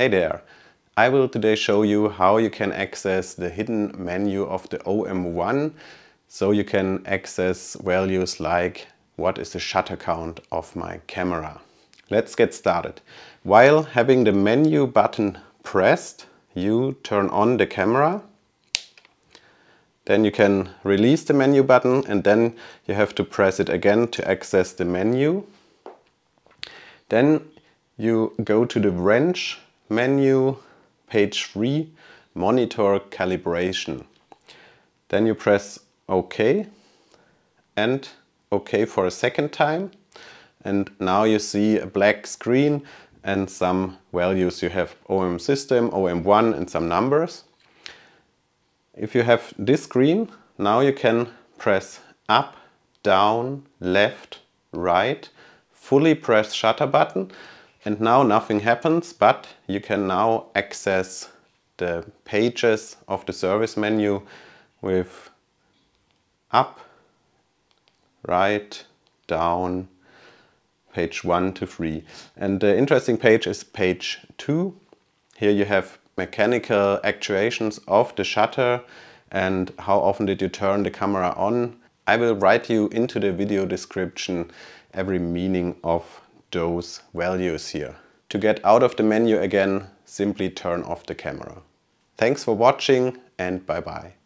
Hey there! I will today show you how you can access the hidden menu of the OM1 so you can access values like what is the shutter count of my camera. Let's get started. While having the menu button pressed, you turn on the camera. Then you can release the menu button and then you have to press it again to access the menu. Then you go to the wrench menu, page 3, monitor calibration. Then you press OK and OK for a second time. And now you see a black screen and some values. You have OM system, OM1 and some numbers. If you have this screen, now you can press up, down, left, right, fully press shutter button and now nothing happens, but you can now access the pages of the service menu with up, right, down, page 1 to 3. And the interesting page is page 2. Here you have mechanical actuations of the shutter and how often did you turn the camera on. I will write you into the video description every meaning of those values here. To get out of the menu again, simply turn off the camera. Thanks for watching and bye bye.